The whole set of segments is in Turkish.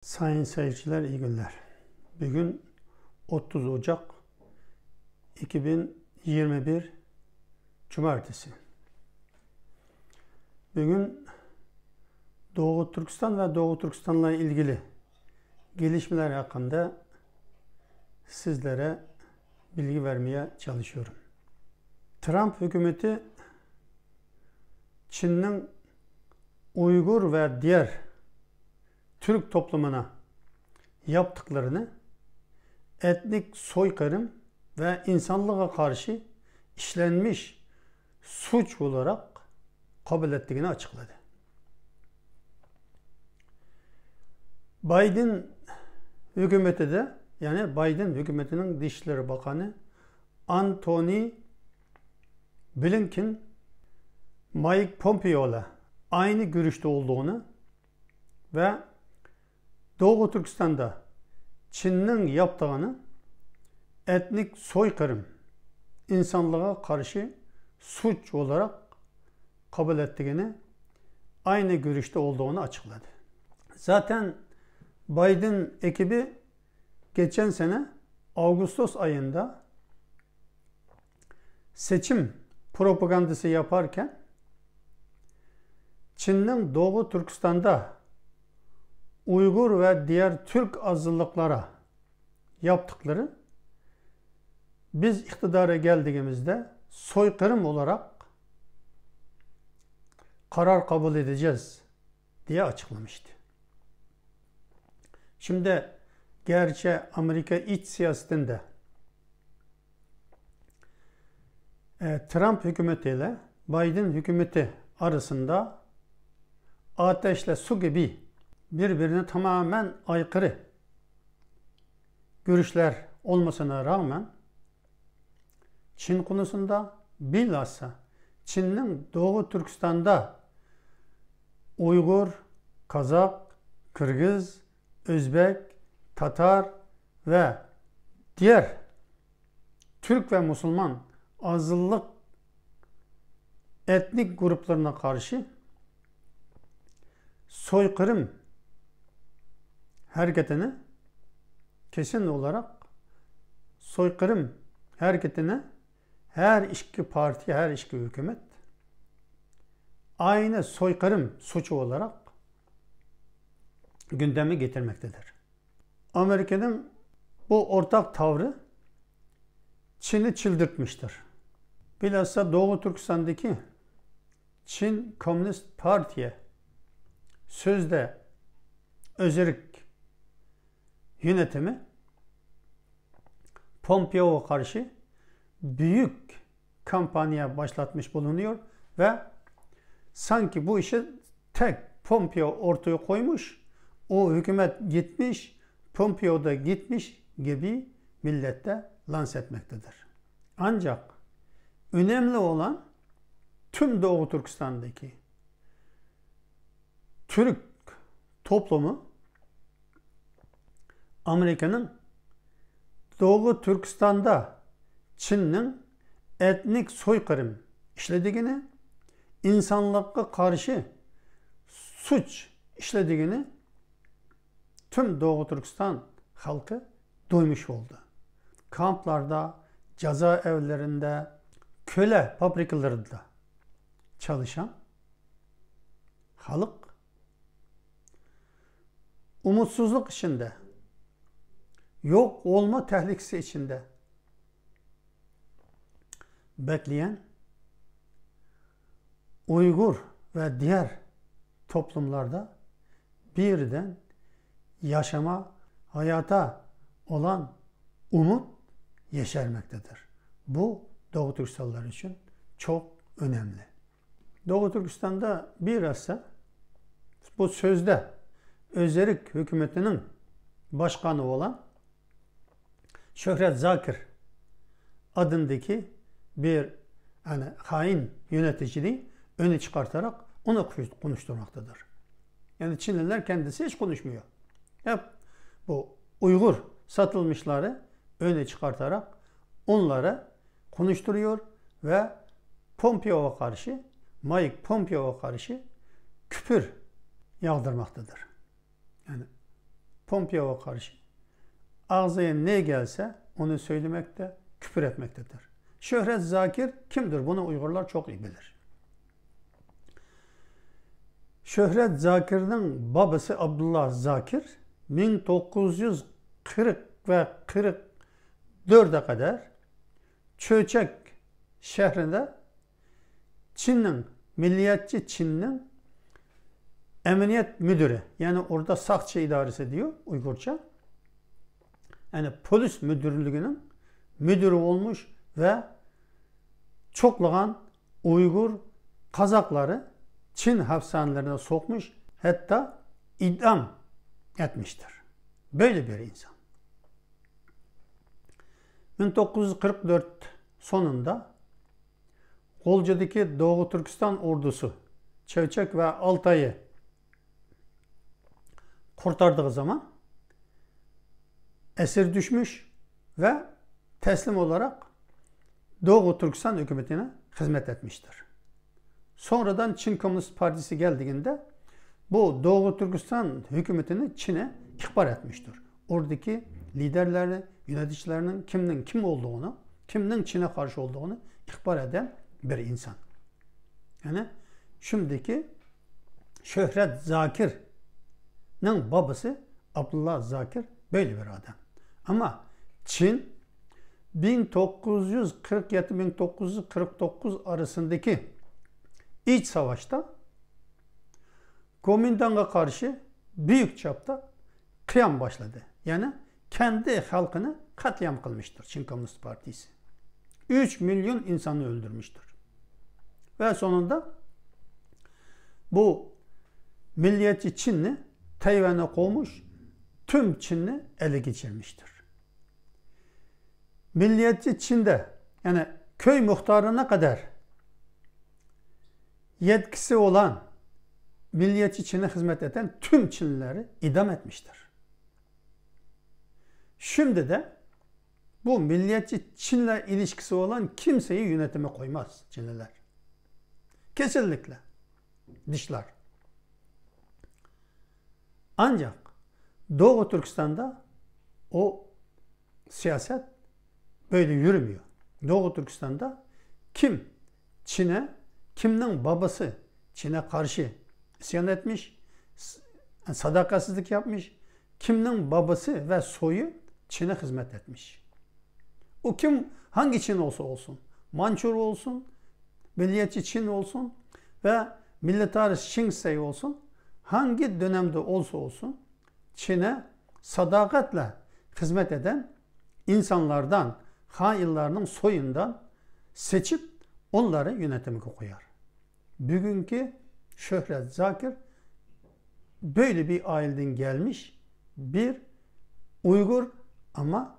Sayın seyirciler iyi günler. Bugün 30 Ocak 2021 Cumartesi. Bugün Doğu Türkistan ve Doğu Türkistan'la ilgili gelişmeler hakkında sizlere bilgi vermeye çalışıyorum. Trump hükümeti Çin'in Uygur ve diğer Türk toplumuna yaptıklarını etnik soykırım ve insanlığa karşı işlenmiş suç olarak kabul ettiğini açıkladı. Biden hükümeti de yani Biden hükümetinin Dışişleri Bakanı Anthony Blinken Mike Pompeo'la aynı görüşte olduğunu ve Doğu Türkistan'da Çin'in yaptığını etnik soykırım, insanlığa karşı suç olarak kabul ettiğini, aynı görüşte olduğunu açıkladı. Zaten Biden ekibi geçen sene Ağustos ayında seçim propagandası yaparken Çin'in Doğu Türkistan'da Uygur ve diğer Türk azınlıklara yaptıkları biz iktidara geldiğimizde soykırım olarak karar kabul edeceğiz diye açıklamıştı. Şimdi gerçi Amerika iç siyasetinde e, Trump hükümetiyle Biden hükümeti arasında ateşle su gibi birbirine tamamen aykırı görüşler olmasına rağmen Çin konusunda bilhassa Çin'in Doğu Türkistan'da Uygur, Kazak, Kırgız, Özbek, Tatar ve diğer Türk ve Müslüman azınlık etnik gruplarına karşı soykırım hareketini kesin olarak soykırım hareketine her iki parti, her iki hükümet aynı soykırım suçu olarak gündeme getirmektedir. Amerika'nın bu ortak tavrı Çin'i çıldırtmıştır. Bilhassa Doğu Türkistan'daki Çin Komünist Parti'ye sözde özerik yönetimi Pompeo karşı büyük kampanya başlatmış bulunuyor ve sanki bu işi tek Pompeo ortaya koymuş, o hükümet gitmiş, Pompeo da gitmiş gibi millette lanse etmektedir. Ancak önemli olan tüm Doğu Türkistan'daki Türk toplumu Amerika'nın Doğu Türkistan'da Çin'in etnik soykırım işlediğini, insanlıkla karşı suç işlediğini tüm Doğu Türkistan halkı duymuş oldu. Kamplarda, ceza evlerinde, köle fabrikalarında çalışan halk umutsuzluk içinde yok olma tehlikesi içinde bekleyen Uygur ve diğer toplumlarda birden yaşama, hayata olan umut yeşermektedir. Bu Doğu Türkistanlılar için çok önemli. Doğu Türkistan'da bilhassa bu sözde Özerik hükümetinin başkanı olan Şöhret Zakir adındaki bir yani hain yöneticiliği öne çıkartarak onu konuşturmaktadır. Yani Çinliler kendisi hiç konuşmuyor. Hep bu Uygur satılmışları öne çıkartarak onları konuşturuyor ve Pompeo'ya karşı, Mike Pompeo'ya karşı küfür yağdırmaktadır. Yani Pompeo'ya karşı ağzıya ne gelse onu söylemekte, küfür etmektedir. Şöhret Zakir kimdir? Bunu Uygurlar çok iyi bilir. Şöhret Zakir'in babası Abdullah Zakir 1940 ve 44'e kadar Çöçek şehrinde Çin'in, milliyetçi Çin'in emniyet müdürü yani orada sakçı idaresi diyor Uygurca. Yani polis müdürlüğünün müdürü olmuş ve çokluğan Uygur Kazakları Çin hapishanelerine sokmuş hatta idam etmiştir. Böyle bir insan. 1944 sonunda Kolca'daki Doğu Türkistan ordusu Çevçek ve Altay'ı kurtardığı zaman esir düşmüş ve teslim olarak Doğu Türkistan hükümetine hizmet etmiştir. Sonradan Çin Komünist Partisi geldiğinde bu Doğu Türkistan hükümetini Çin'e ihbar etmiştir. Oradaki liderlerini, yöneticilerinin kimden kim olduğunu, kimden Çin'e karşı olduğunu ihbar eden bir insan. Yani şimdiki Şöhret Zakir'nin babası Abdullah Zakir böyle bir adam. Ama Çin 1947-1949 arasındaki iç savaşta Komintang'a karşı büyük çapta kıyam başladı. Yani kendi halkını katliam kılmıştır Çin Komünist Partisi. 3 milyon insanı öldürmüştür. Ve sonunda bu milliyetçi Çinli Tayvan'a kovmuş, tüm Çinli ele geçirmiştir. Milliyetçi Çin'de yani köy muhtarına kadar yetkisi olan milliyetçi Çin'e hizmet eden tüm Çinlileri idam etmiştir. Şimdi de bu milliyetçi Çin'le ilişkisi olan kimseyi yönetime koymaz Çinliler. Kesinlikle. Dişler. Ancak Doğu Türkistan'da o siyaset böyle yürümüyor. Doğu Türkistan'da kim Çin'e, kimden babası Çin'e karşı isyan etmiş, sadakatsizlik yapmış, kimden babası ve soyu Çin'e hizmet etmiş. O kim hangi Çin olsa olsun, Mançur olsun, milliyetçi Çin olsun ve milletari Şingsey olsun, hangi dönemde olsa olsun Çin'e sadakatle hizmet eden insanlardan, hainlerinin soyundan seçip onları yönetime koyar. Bugünkü Şöhret Zakir böyle bir aileden gelmiş bir Uygur ama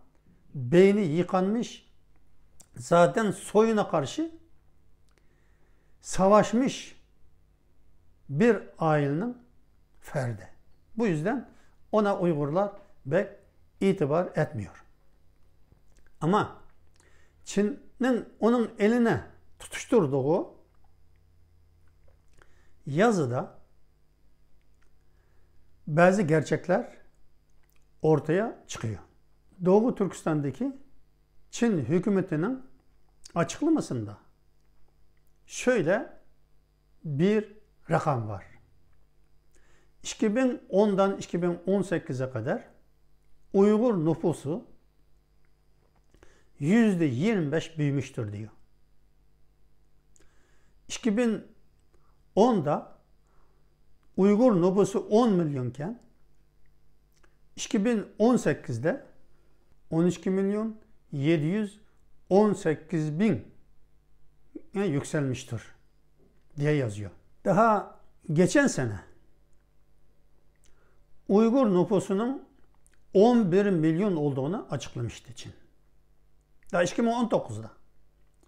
beyni yıkanmış zaten soyuna karşı savaşmış bir ailenin ferdi. Bu yüzden ona Uygurlar pek itibar etmiyor. Ama Çin'in onun eline tutuşturduğu yazıda bazı gerçekler ortaya çıkıyor. Doğu Türkistan'daki Çin hükümetinin açıklamasında şöyle bir rakam var. 2010'dan 2018'e kadar Uygur nüfusu %25 büyümüştür diyor. 2010'da Uygur nüfusu 10 milyonken 2018'de 12 milyon 718 bin yani yükselmiştir diye yazıyor. Daha geçen sene Uygur nüfusunun 11 milyon olduğunu açıklamıştı Çin. Daha 2019'da.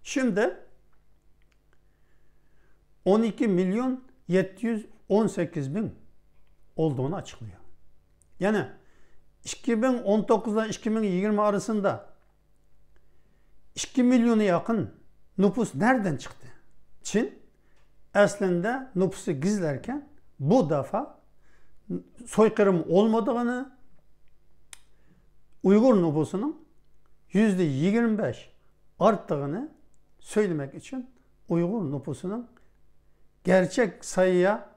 Şimdi 12 milyon 718 bin olduğunu açıklıyor. Yani 2019 ile 2020 arasında 2 milyonu yakın nüfus nereden çıktı? Çin aslında nüfusu gizlerken bu defa soykırım olmadığını Uygur nüfusunun yüzde 25 arttığını söylemek için Uygur nüfusunun gerçek sayıya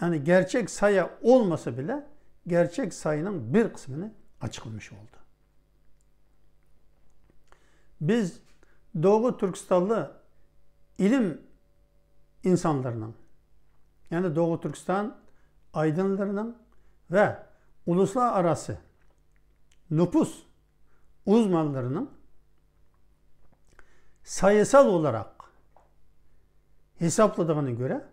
yani gerçek sayı olmasa bile gerçek sayının bir kısmını açıklamış oldu. Biz Doğu Türkistanlı ilim insanlarının yani Doğu Türkistan aydınlarının ve uluslararası nüfus uzmanlarının sayısal olarak hesapladığına göre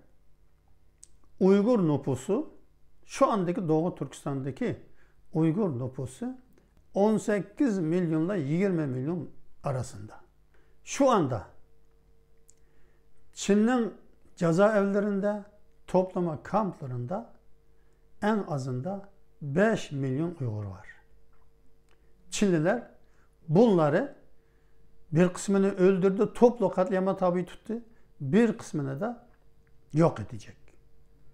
Uygur nüfusu şu andaki Doğu Türkistan'daki Uygur nüfusu 18 milyonla 20 milyon arasında. Şu anda Çin'in cezaevlerinde, toplama kamplarında en azında 5 milyon Uygur var. Çinliler bunları bir kısmını öldürdü, toplu katliama tabi tuttu. Bir kısmını da yok edecek.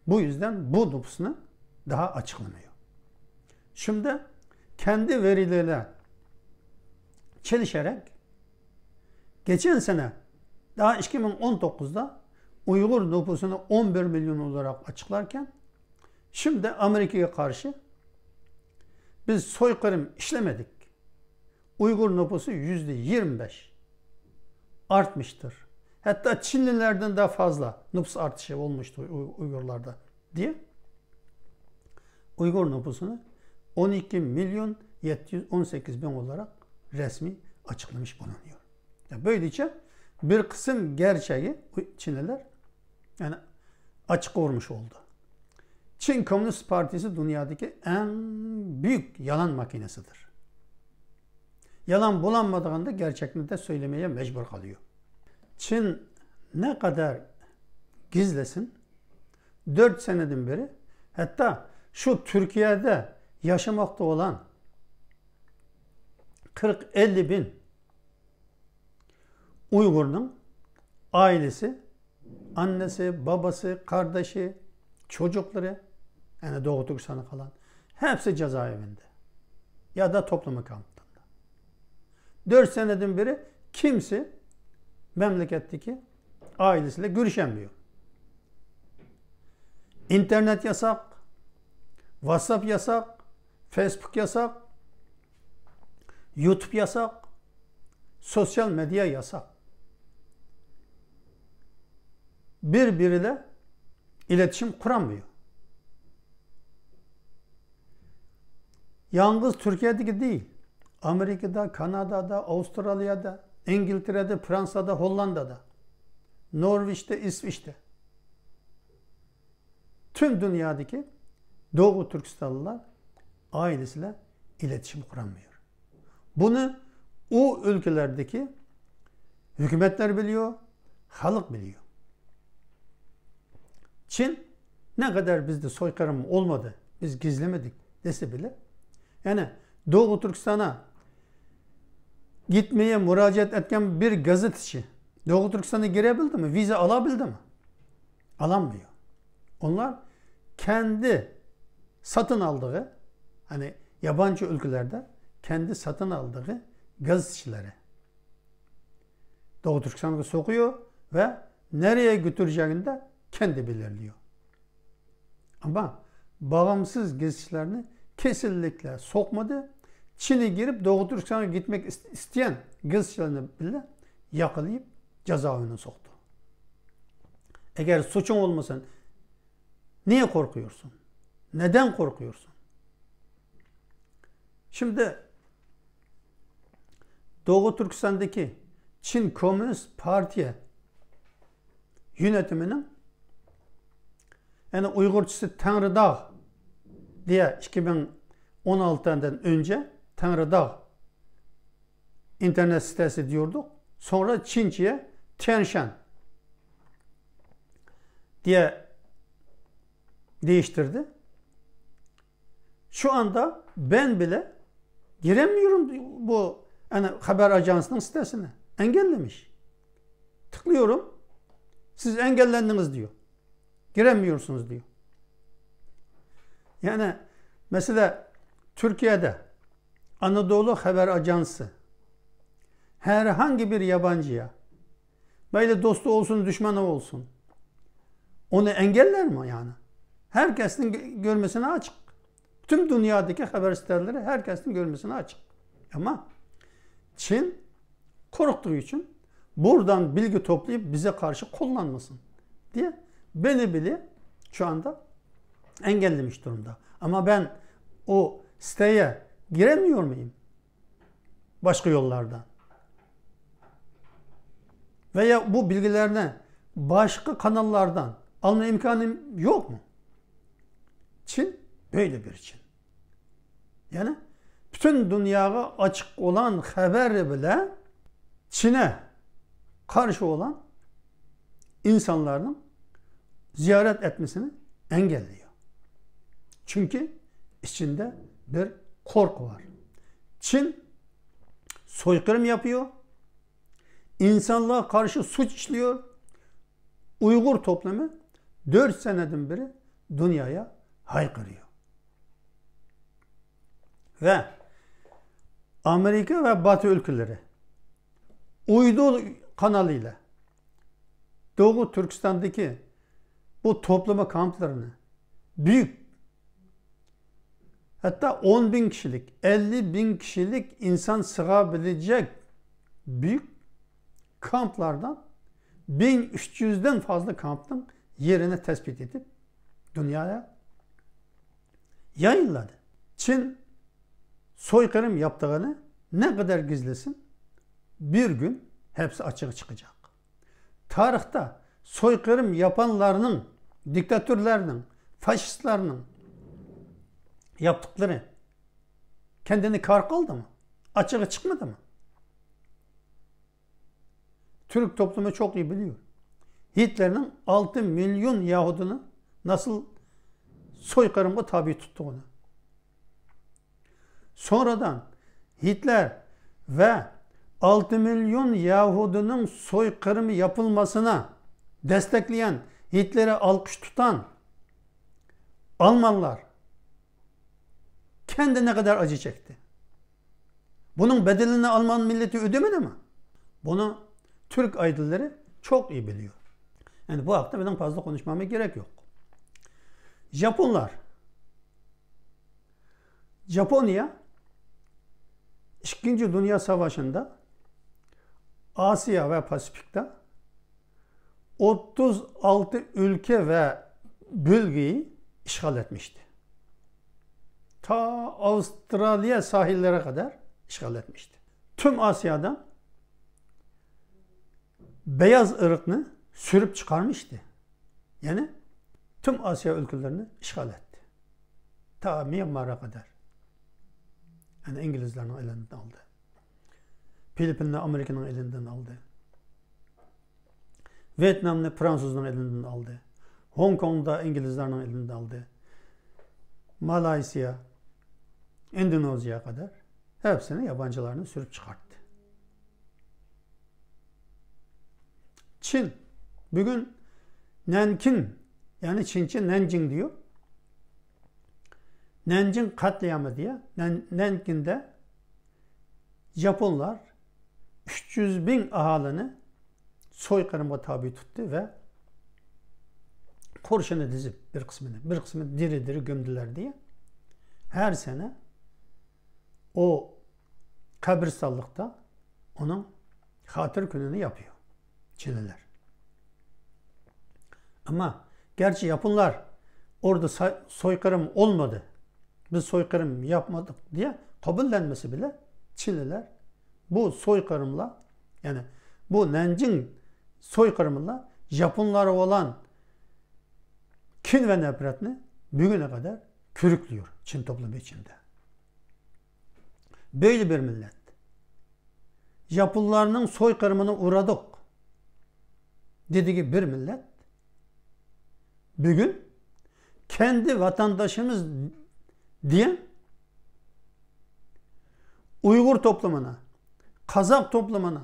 Bu yüzden bu nüfusunu daha açıklamıyor. Şimdi kendi verileriyle çelişerek geçen sene daha 2019'da Uygur nüfusunu 11 milyon olarak açıklarken şimdi Amerika'ya karşı biz soykırım işlemedik. Uygur nüfusu yüzde 25 artmıştır. Hatta Çinlilerden daha fazla nüfus artışı olmuştu Uygurlarda diye. Uygur nüfusunu 12 milyon 718 bin olarak resmi açıklamış bulunuyor. Yani böylece bir kısım gerçeği Çinliler yani açık olmuş oldu. Çin Komünist Partisi dünyadaki en büyük yalan makinesidir. Yalan bulanmadığında gerçekliğini de söylemeye mecbur kalıyor. Çin ne kadar gizlesin 4 seneden beri hatta şu Türkiye'de yaşamakta olan 40-50 bin Uygur'un ailesi, annesi, babası, kardeşi, çocukları yani Doğu Türkistan'a kalan hepsi cezaevinde ya da toplama kampında. 4 seneden beri kimse memleketteki ailesiyle görüşemiyor. İnternet yasak, WhatsApp yasak, Facebook yasak, YouTube yasak, sosyal medya yasak. Birbiriyle iletişim kuramıyor. Yalnız Türkiye'deki değil. Amerika'da, Kanada'da, Avustralya'da, İngiltere'de, Fransa'da, Hollanda'da, Norveç'te, İsviçre'de. Tüm dünyadaki Doğu Türkistanlılar ailesiyle iletişim kuramıyor. Bunu o ülkelerdeki hükümetler biliyor, halk biliyor. Çin ne kadar bizde soykırım olmadı, biz gizlemedik dese bile yani Doğu Türkistan'a gitmeye müracaat etken bir gazeteci Doğu Türkistan'a girebildi mi? Vize alabildi mi? Alamıyor. Onlar kendi satın aldığı hani yabancı ülkelerde kendi satın aldığı gazetecilere Doğu Türkistan'a sokuyor ve nereye götüreceğini de kendi belirliyor. Ama bağımsız gazetecilerini kesinlikle sokmadı. Çin'e girip Doğu Türkistan'a gitmek isteyen gazetecilerini bile yakalayıp cezaevine soktu. Eğer suçun olmasın niye korkuyorsun? Neden korkuyorsun? Şimdi Doğu Türkistan'daki Çin Komünist Partiye yönetiminin yani Uygurçası Tanrıdağ diye 2016'dan önce Tanrıdağ internet sitesi diyorduk. Sonra Çinçi'ye Tianshan diye değiştirdi. Şu anda ben bile giremiyorum bu yani haber ajansının sitesine. Engellemiş. Tıklıyorum. Siz engellendiniz diyor. Giremiyorsunuz diyor. Yani mesela Türkiye'de Anadolu Haber Ajansı herhangi bir yabancıya böyle dostu olsun düşmanı olsun onu engeller mi yani? Herkesin görmesine açık. Tüm dünyadaki haber siteleri herkesin görmesine açık. Ama Çin korktuğu için buradan bilgi toplayıp bize karşı kullanmasın diye beni bile şu anda engellemiş durumda. Ama ben o siteye giremiyor muyum? Başka yollardan. Veya bu bilgilerini başka kanallardan alma imkanım yok mu? Çin böyle bir Çin. Yani bütün dünyaya açık olan haber bile Çin'e karşı olan insanların ziyaret etmesini engelliyor. Çünkü içinde bir korku var. Çin soykırım yapıyor. insanlığa karşı suç işliyor. Uygur toplumu 4 seneden beri dünyaya haykırıyor. Ve Amerika ve Batı ülkeleri uydu kanalıyla Doğu Türkistan'daki bu toplama kamplarını büyük hatta 10 bin kişilik 50 bin kişilik insan sığabilecek büyük kamplardan 1300'den fazla kampın yerine tespit edip dünyaya yayınladı. Çin soykırım yaptığını ne kadar gizlesin bir gün hepsi açığa çıkacak. Tarihte soykırım yapanlarının, diktatörlerinin, faşistlerinin yaptıkları kendini kar mı? Açığa çıkmadı mı? Türk toplumu çok iyi biliyor. Hitler'in 6 milyon Yahudunu nasıl soykırıma tabi tuttuğunu. Sonradan Hitler ve 6 milyon Yahudinin soykırımı yapılmasına destekleyen, Hitler'e alkış tutan Almanlar kendi ne kadar acı çekti. Bunun bedelini Alman milleti ödemedi mi? Bunu Türk aydınları çok iyi biliyor. Yani bu hafta benim fazla konuşmama gerek yok. Japonlar Japonya İkinci Dünya Savaşı'nda Asya ve Pasifik'te 36 ülke ve bölgeyi işgal etmişti. Ta Avustralya sahillere kadar işgal etmişti. Tüm Asya'dan beyaz ırkını sürüp çıkarmıştı. Yani tüm Asya ülkelerini işgal etti. Ta Myanmar'a kadar. Yani İngilizlerin elinden aldı. Filipinler Amerika'nın elinden aldı. Vietnam'ı Fransızların elinden aldı. Hong Kong'da İngilizlerin elinden aldı. Malaysia, Endonezya'ya kadar hepsini yabancılarını sürüp çıkarttı. Çin bugün Nankin yani Çinçe Nanjing diyor. Nanjing katliamı diye Nankin'de Japonlar 300 bin ahalini soykırıma tabi tuttu ve kurşunu dizip bir kısmını, bir kısmını diri diri gömdüler diye her sene o kabristanlıkta onun hatır gününü yapıyor Çinliler. Ama gerçi yapınlar orada soykırım olmadı. Biz soykırım yapmadık diye kabullenmesi bile Çinliler bu soykırımla yani bu Nanjing soykırımla Japonlara olan kin ve nefretini bugüne kadar körüklüyor Çin toplumu içinde. Böyle bir millet. Japonlarının soykırımına uğradık. Dediği bir millet bugün kendi vatandaşımız diye Uygur toplumuna, Kazak toplumuna,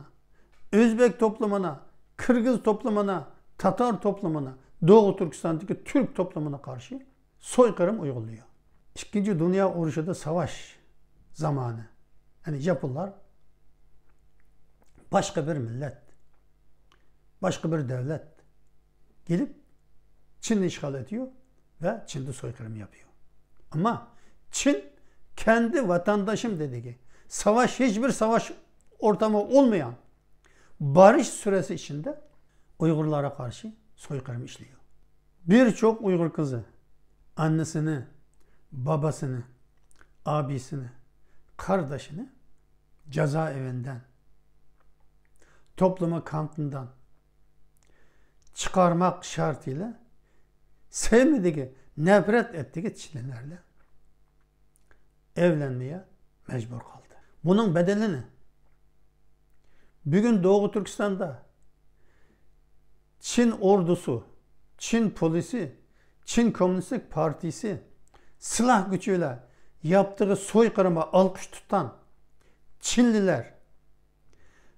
Özbek toplumuna, Kırgız toplumuna, Tatar toplumuna, Doğu Türkistan'daki Türk toplumuna karşı soykırım uyguluyor. İkinci Dünya Oruşu'da savaş zamanı Yani Japonlar başka bir millet, başka bir devlet gelip Çin'i işgal ediyor ve Çin'de soykırım yapıyor. Ama Çin kendi vatandaşım dedi ki savaş hiçbir savaş ortamı olmayan barış süresi içinde Uygurlara karşı soykırım işliyor. Birçok Uygur kızı annesini, babasını, abisini, kardeşini cezaevinden, topluma kampından çıkarmak şartıyla sevmediği, nefret ettiği Çinlilerle evlenmeye mecbur kaldı. Bunun bedelini bugün Doğu Türkistan'da Çin ordusu, Çin polisi, Çin Komünist Partisi silah gücüyle yaptığı soykırıma alkış tutan Çinliler.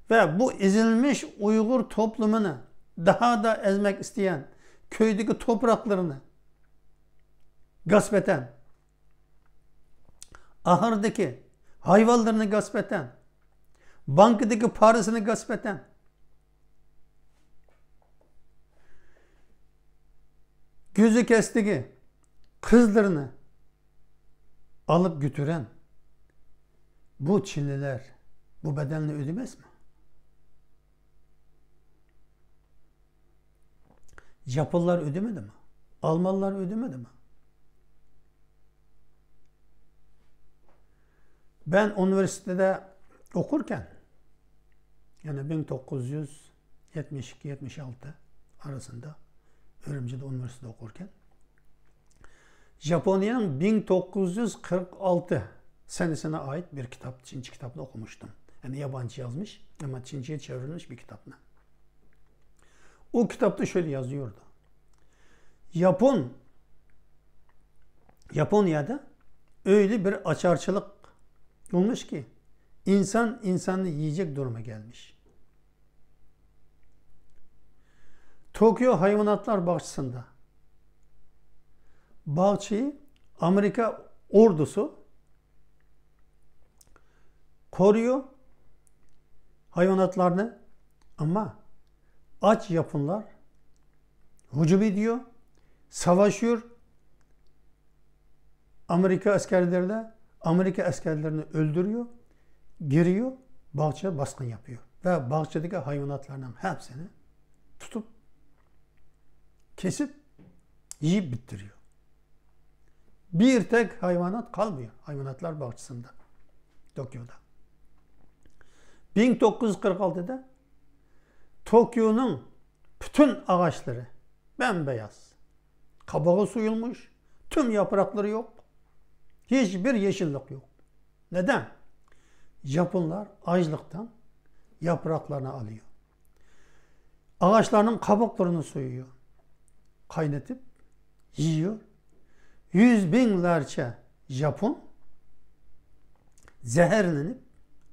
Ve bu ezilmiş Uygur toplumunu daha da ezmek isteyen köydeki topraklarını gasp eden, ahırdaki hayvanlarını gasp eden, bankadaki parasını gasp eden, gözü kestiği kızlarını alıp götüren bu Çinliler bu bedelini ödemez mi? Japonlar ödemedi mi? Almanlar ödemedi mi? Ben üniversitede okurken yani 1972-76 arasında Örümce'de üniversitede okurken Japonya'nın 1946 senesine ait bir kitap, Çince kitapta okumuştum. Yani yabancı yazmış ama Çince'ye çevrilmiş bir kitapla. O kitapta şöyle yazıyordu. Japon Japonya'da öyle bir açarçılık olmuş ki insan insanı yiyecek duruma gelmiş. Tokyo Hayvanatlar Bahçesi'nde bahçeyi Amerika ordusu koruyor hayvanatlarını ama aç yapınlar hücum ediyor, savaşıyor. Amerika askerlerle Amerika askerlerini öldürüyor, giriyor, bahçe baskın yapıyor. Ve bahçedeki hayvanatlarının hepsini tutup kesip yiyip bittiriyor. Bir tek hayvanat kalmıyor hayvanatlar bahçesinde. Tokyo'da. 1946'da Tokyo'nun bütün ağaçları bembeyaz. Kabağı suyulmuş. Tüm yaprakları yok. Hiçbir yeşillik yok. Neden? Japonlar açlıktan yapraklarını alıyor. Ağaçlarının kabuklarını soyuyor. Kaynatıp yiyor. Yüz binlerce Japon zehirlenip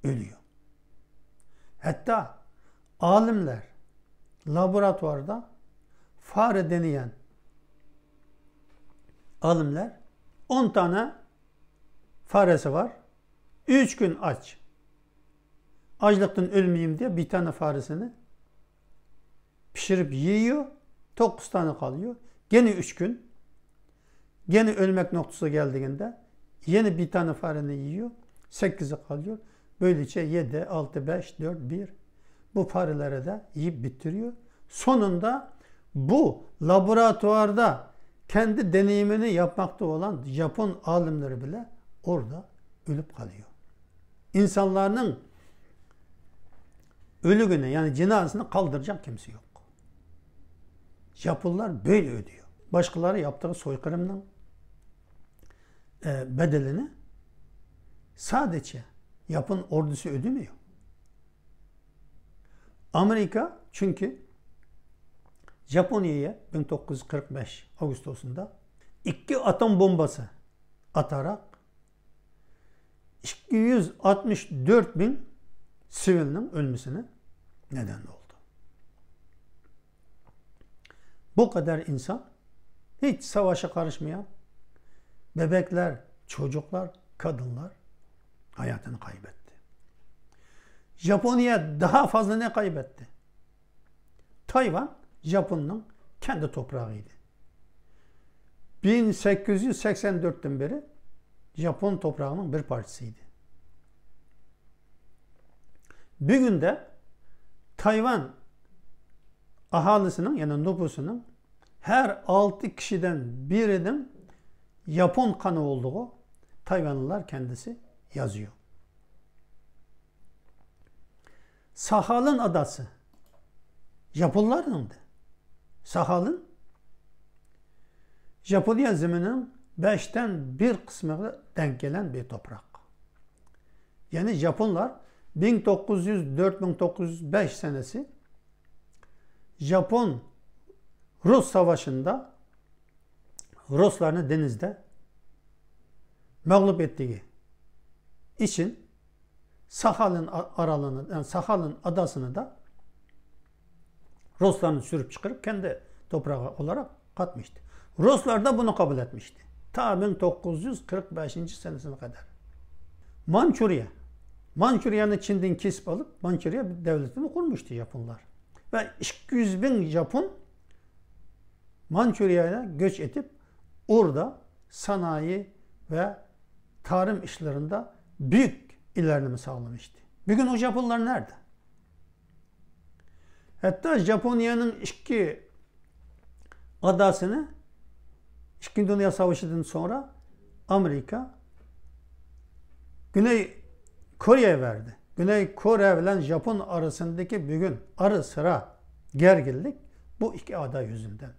ölüyor. Hatta alimler laboratuvarda fare deneyen alimler 10 tane faresi var. 3 gün aç. Açlıktan ölmeyeyim diye bir tane faresini pişirip yiyor. 9 tane kalıyor. Gene 3 gün. Gene ölmek noktası geldiğinde yeni bir tane fareni yiyor. 8'i kalıyor. Böylece 7, 6, 5, 4, 1 bu fareleri de yiyip bitiriyor. Sonunda bu laboratuvarda kendi deneyimini yapmakta olan Japon alimleri bile orada ölüp kalıyor. İnsanların ölü yani cenazesini kaldıracak kimse yok. Japonlar böyle ödüyor. Başkaları yaptığı soykırımın e, bedelini sadece yapın ordusu ödemiyor. Amerika çünkü Japonya'ya 1945 Ağustos'unda iki atom bombası atarak 264 bin sivilin ölmesine neden oldu. Bu kadar insan hiç savaşa karışmayan bebekler, çocuklar, kadınlar hayatını kaybetti. Japonya daha fazla ne kaybetti? Tayvan Japon'un kendi toprağıydı. 1884'ten beri Japon toprağının bir parçasıydı. Bir günde Tayvan ahalisinin yani nüfusunun her 6 kişiden birinin Japon kanı olduğu Tayvanlılar kendisi yazıyor. Sahal'ın adası Japonlarındı. Sahal'ın Japonya zemininin beşten bir kısmına denk gelen bir toprak. Yani Japonlar 1904-1905 senesi Japon Rus savaşında Ruslarını denizde mağlup ettiği için Sahal'ın aralığını, yani Sahal'ın adasını da Rusların sürüp çıkarıp kendi toprağı olarak katmıştı. Ruslar da bunu kabul etmişti. Ta 1945 senesine kadar. Mançurya. Mançurya'nı Çin'den kesip alıp Mançurya devletini kurmuştu Japonlar. Ve 200 bin Japon Mançurya'ya göç edip orada sanayi ve tarım işlerinde büyük ilerleme sağlamıştı. Bugün o Japonlar nerede? Hatta Japonya'nın iki adasını İkinci Dünya Savaşı'ndan sonra Amerika Güney Kore'ye verdi. Güney Kore ile Japon arasındaki bugün arı sıra gerginlik bu iki ada yüzünden.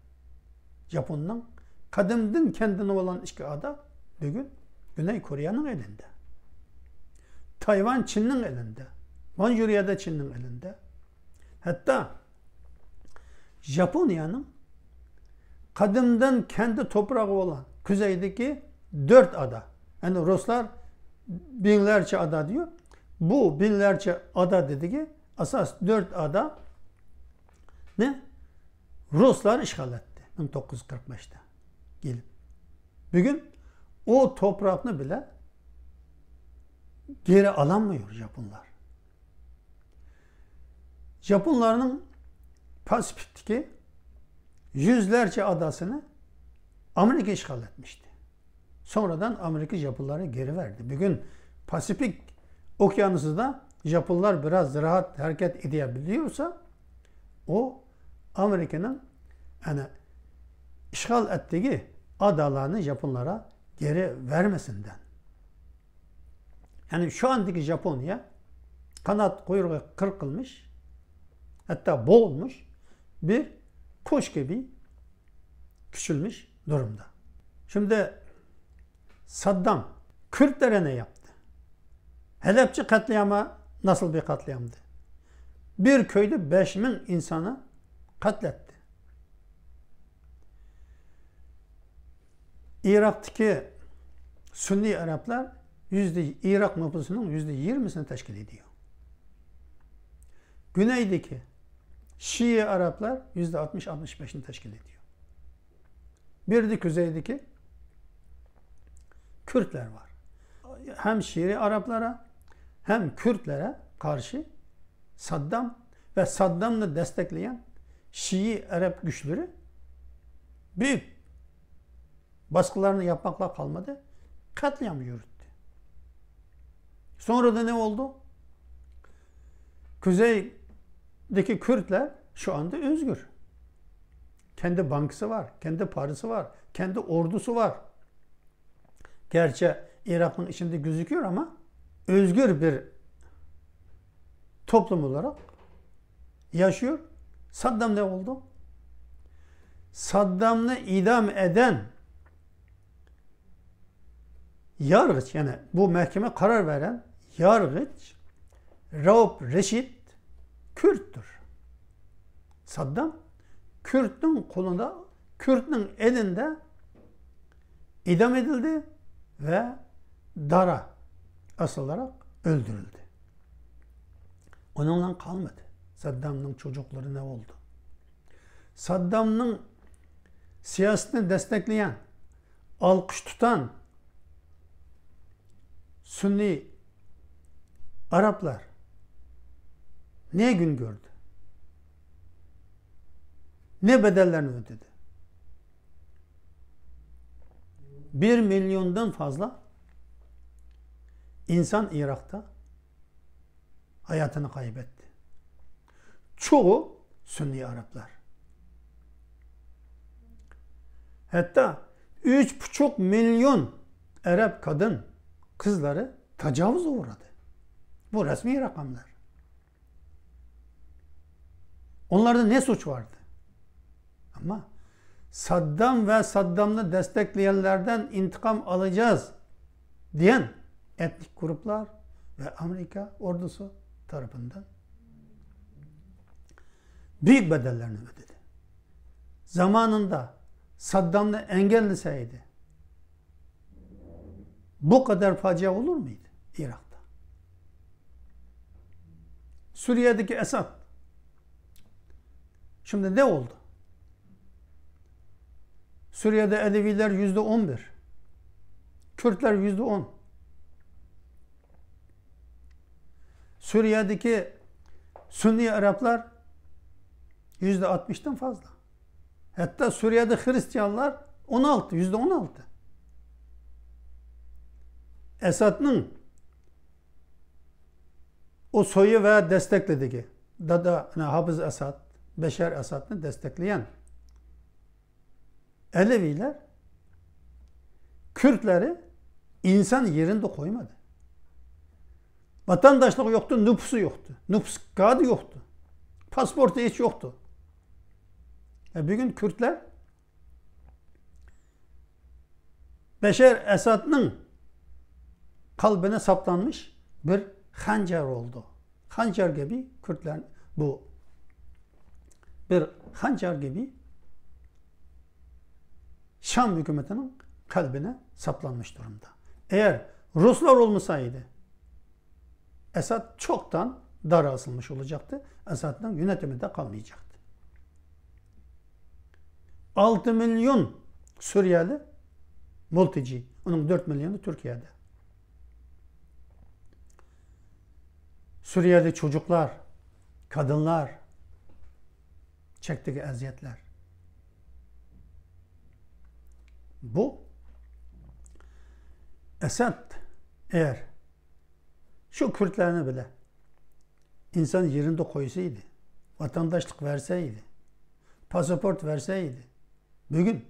Japon'un kadimden kendine olan iki ada bugün Güney Kore'nin elinde. Tayvan Çin'in elinde. Mançurya da Çin'in elinde. Hatta Japonya'nın kadimden kendi toprağı olan kuzeydeki dört ada. Yani Ruslar binlerce ada diyor. Bu binlerce ada dedi ki asas dört ada ne? Ruslar işgal etti 1945'te. Gelip. Bugün o toprağını bile geri alamıyor Japonlar. Japonların Pasifik'teki yüzlerce adasını Amerika işgal etmişti. Sonradan Amerika Japonlara geri verdi. Bugün Pasifik okyanusu Japonlar biraz rahat hareket edebiliyorsa o Amerika'nın yani işgal ettiği adalarını Japonlara geri vermesinden. Yani şu andaki Japonya kanat kuyruğu kırkılmış hatta boğulmuş bir kuş gibi küçülmüş durumda. Şimdi Saddam Kürtlere ne yaptı? Helepçi katliamı nasıl bir katliamdı? Bir köyde 5 bin insanı katletti. Irak'taki Sünni Araplar yüzde Irak nüfusunun yüzde yirmisini teşkil ediyor. Güneydeki Şii Araplar yüzde 60-65'ini teşkil ediyor. Bir de kuzeydeki Kürtler var. Hem Şii Araplara hem Kürtlere karşı Saddam ve Saddam'ı destekleyen Şii Arap güçleri büyük baskılarını yapmakla kalmadı. Katliam yürüttü. Sonra da ne oldu? Kuzeydeki Kürtler şu anda özgür. Kendi bankası var, kendi parası var, kendi ordusu var. Gerçi Irak'ın içinde gözüküyor ama özgür bir toplum olarak yaşıyor. Saddam ne oldu? Saddam'ı idam eden yargıç yani bu mahkeme karar veren yargıç Rauf Reşit Kürttür. Saddam Kürt'ün kolunda, Kürt'ün elinde idam edildi ve dara asılarak öldürüldü. Onunla kalmadı. Saddam'ın çocukları ne oldu? Saddam'ın siyasetini destekleyen, alkış tutan Sünni Araplar ne gün gördü? Ne bedellerini ödedi? Bir milyondan fazla insan Irak'ta hayatını kaybetti. Çoğu Sünni Araplar. Hatta 3,5 milyon Arap kadın kızları tecavüz uğradı. Bu resmi rakamlar. Onlarda ne suç vardı? Ama Saddam ve Saddam'ı destekleyenlerden intikam alacağız diyen etnik gruplar ve Amerika ordusu tarafından büyük bedellerini ödedi. Zamanında Saddam'ı engelleseydi bu kadar facia olur muydu Irak'ta? Suriye'deki Esad şimdi ne oldu? Suriye'de Aleviler yüzde on bir. Kürtler yüzde on. Suriye'deki Sünni Araplar yüzde altmıştan fazla. Hatta Suriye'de Hristiyanlar 16, yüzde 16. Esad'ın o soyu ve desteklediği Dada yani Hafız Esad, Beşer Esad'ını destekleyen Aleviler Kürtleri insan yerinde koymadı. Vatandaşlık yoktu, nüfusu yoktu. Nüfus kağıdı yoktu. Pasportu hiç yoktu. E bugün Kürtler Beşer Esad'ın kalbine saplanmış bir hancar oldu. Hancar gibi Kürtler bu bir hancar gibi Şam hükümetinin kalbine saplanmış durumda. Eğer Ruslar olmasaydı Esad çoktan dara asılmış olacaktı. Esad'ın yönetimi de kalmayacaktı. 6 milyon Suriyeli mülteci. Onun 4 milyonu Türkiye'de. Suriyeli çocuklar, kadınlar çektiği eziyetler. Bu Esad eğer şu Kürtlerine bile insan yerinde koysaydı, vatandaşlık verseydi, pasaport verseydi, bugün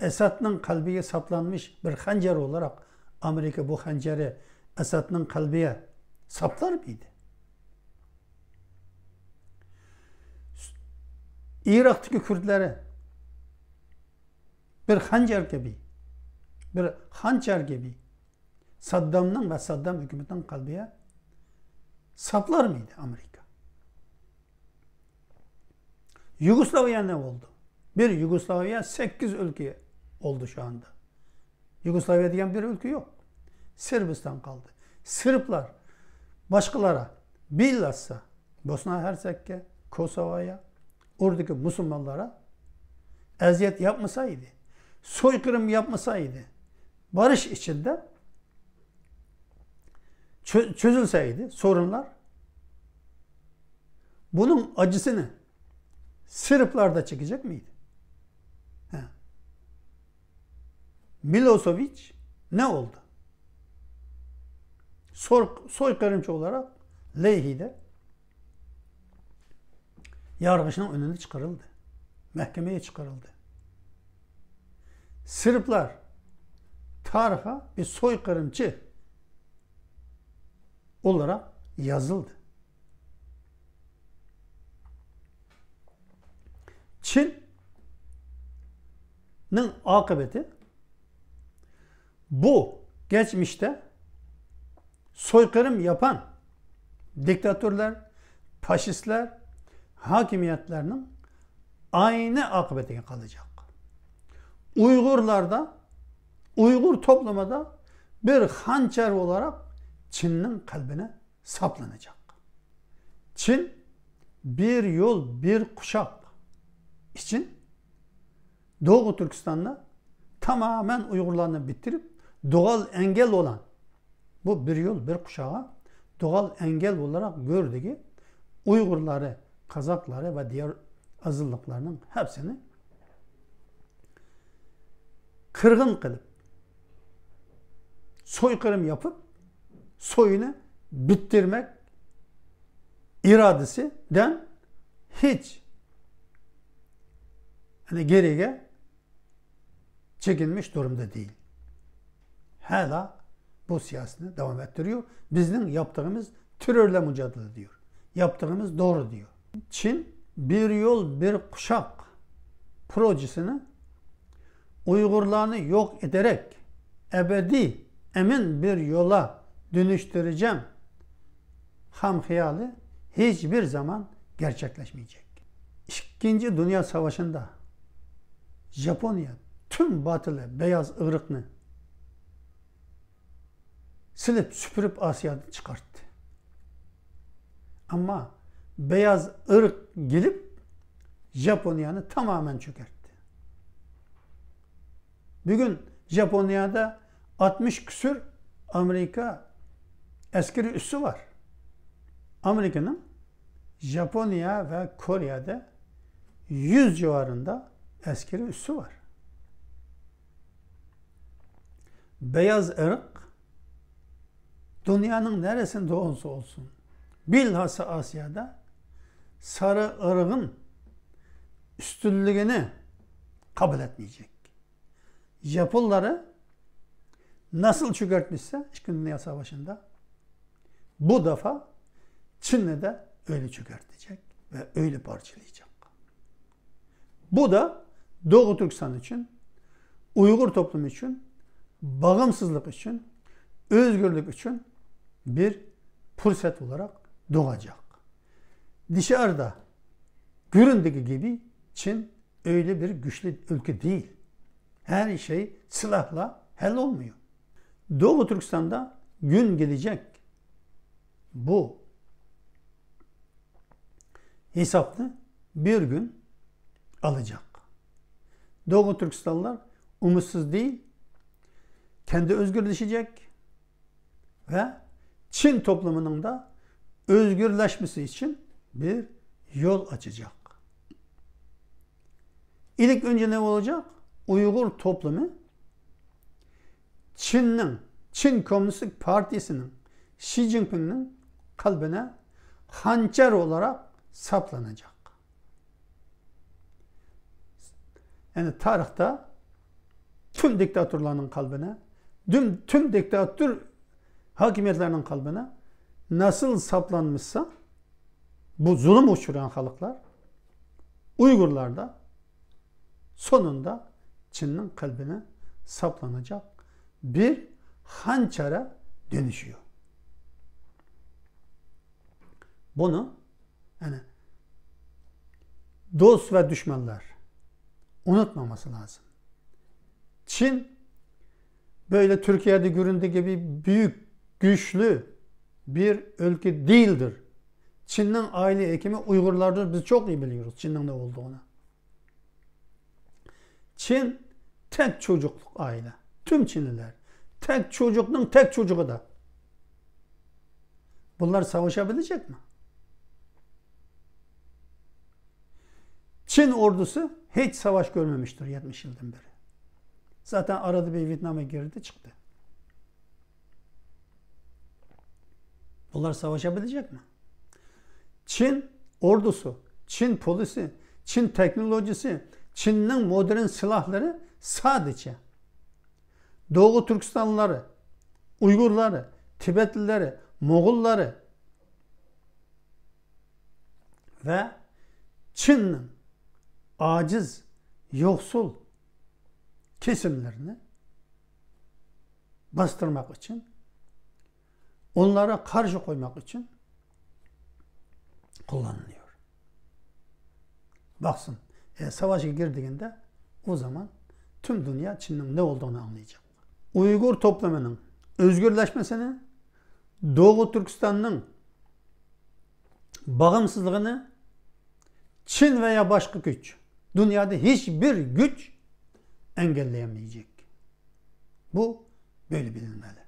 Esad'ın kalbiye saplanmış bir hancer olarak Amerika bu hanceri Esad'ın kalbiye saplar mıydı? Irak'taki Kürtlere bir hancer gibi, bir hançer gibi Saddam'ın ve Saddam hükümetinin kalbiye saplar mıydı Amerika? Yugoslavya ne oldu? Bir Yugoslavya 8 ülke oldu şu anda. Yugoslavya diyen bir ülke yok. Sırbistan kaldı. Sırplar başkalara bilhassa Bosna Hersek'e, Kosova'ya, oradaki Müslümanlara eziyet yapmasaydı, soykırım yapmasaydı, barış içinde çözülseydi sorunlar, bunun acısını Sırplar da çekecek miydi? He. Milosevic ne oldu? Soy, soykırımcı olarak Leyhi'de yargıçın önüne çıkarıldı. Mahkemeye çıkarıldı. Sırplar tariha bir soykırımcı olarak yazıldı. Çin'in akıbeti bu geçmişte soykırım yapan diktatörler, faşistler, hakimiyetlerinin aynı akıbetine kalacak. Uygurlarda, Uygur toplumada bir hançer olarak Çin'in kalbine saplanacak. Çin bir yol, bir kuşak için Doğu Türkistan'da tamamen Uygurlarını bitirip doğal engel olan bu bir yol, bir kuşağa doğal engel olarak gördüğü Uygurları, Kazakları ve diğer azınlıklarının hepsini kırgın kılıp soykırım yapıp soyunu bitirmek iradesinden hiç hani geriye çekilmiş durumda değil. Hala bu siyasetini devam ettiriyor. Bizim yaptığımız terörle mücadele diyor. Yaptığımız doğru diyor. Çin bir yol bir kuşak projesini Uygurlarını yok ederek ebedi emin bir yola dönüştüreceğim ham hayali hiçbir zaman gerçekleşmeyecek. İkinci Dünya Savaşı'nda Japonya tüm batılı beyaz ırkını silip süpürüp Asya'dan çıkarttı. Ama beyaz ırk gelip Japonya'nı tamamen çökertti. Bugün Japonya'da 60 küsür Amerika askeri üssü var. Amerika'nın Japonya ve Kore'de 100 civarında askeri üssü var. Beyaz ırk dünyanın neresinde olsa olsun bilhassa Asya'da sarı ırgın üstünlüğünü kabul etmeyecek. Japonları nasıl çökertmişse İkinci Dünya Savaşı'nda bu defa Çin'le de öyle çökertecek ve öyle parçalayacak. Bu da Doğu Türkistan için, Uygur toplumu için, bağımsızlık için, özgürlük için bir fırsat olarak doğacak. Dışarıda göründüğü gibi Çin öyle bir güçlü ülke değil. Her şey silahla hell olmuyor. Doğu Türkistan'da gün gelecek bu hesaplı bir gün alacak. Doğu Türkistanlılar umutsuz değil, kendi özgürleşecek ve Çin toplumunun da özgürleşmesi için bir yol açacak. İlk önce ne olacak? Uygur toplumu Çin'in, Çin Komünist Partisi'nin, Xi Jinping'in kalbine hançer olarak saplanacak. Yani tarihte tüm diktatörlerin kalbine, tüm, tüm diktatör hakimiyetlerinin kalbine nasıl saplanmışsa bu zulüm uçuran halklar Uygurlar da sonunda Çin'in kalbine saplanacak bir hançere dönüşüyor. Bunu yani dost ve düşmanlar unutmaması lazım. Çin böyle Türkiye'de göründüğü gibi büyük, güçlü bir ülke değildir. Çin'in aile hekimi Uygurlardır. Biz çok iyi biliyoruz Çin'in ne olduğunu. Çin tek çocukluk aile. Tüm Çinliler. Tek çocukluk, tek çocuğu da. Bunlar savaşabilecek mi? Çin ordusu hiç savaş görmemiştir 70 yıldan beri. Zaten arada bir Vietnam'a girdi çıktı. Bunlar savaşabilecek mi? Çin ordusu, Çin polisi, Çin teknolojisi, Çin'in modern silahları sadece Doğu Türkistanlıları, Uygurları, Tibetlileri, Moğolları ve Çin'in aciz, yoksul kesimlerini bastırmak için, onlara karşı koymak için kullanılıyor. Baksın, e, savaşa girdiğinde o zaman tüm dünya Çin'in ne olduğunu anlayacak. Uygur toplumunun özgürleşmesini, Doğu Türkistan'ın bağımsızlığını Çin veya başka güç dünyada hiçbir güç engelleyemeyecek. Bu böyle bilinmeli.